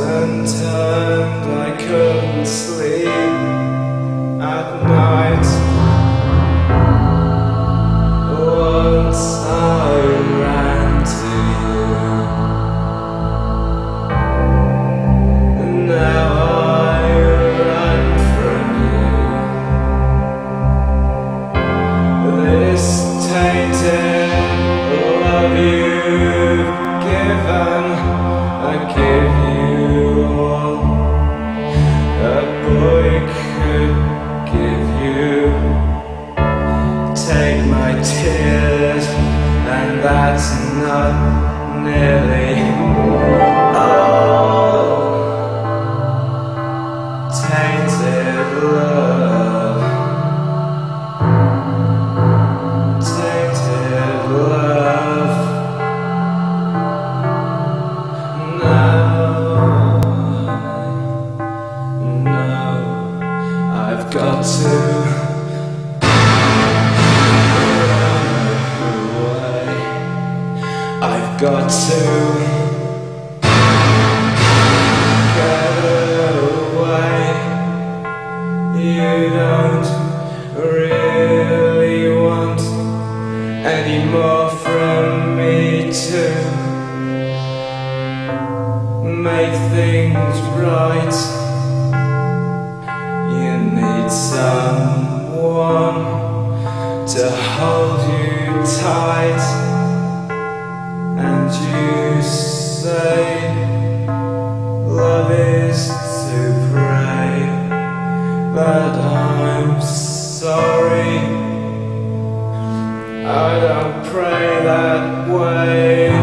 and turned, I couldn't sleep. Nearly got to get away. You don't really want any more from me to make things right. You need someone to hold you tight, I don't pray that way.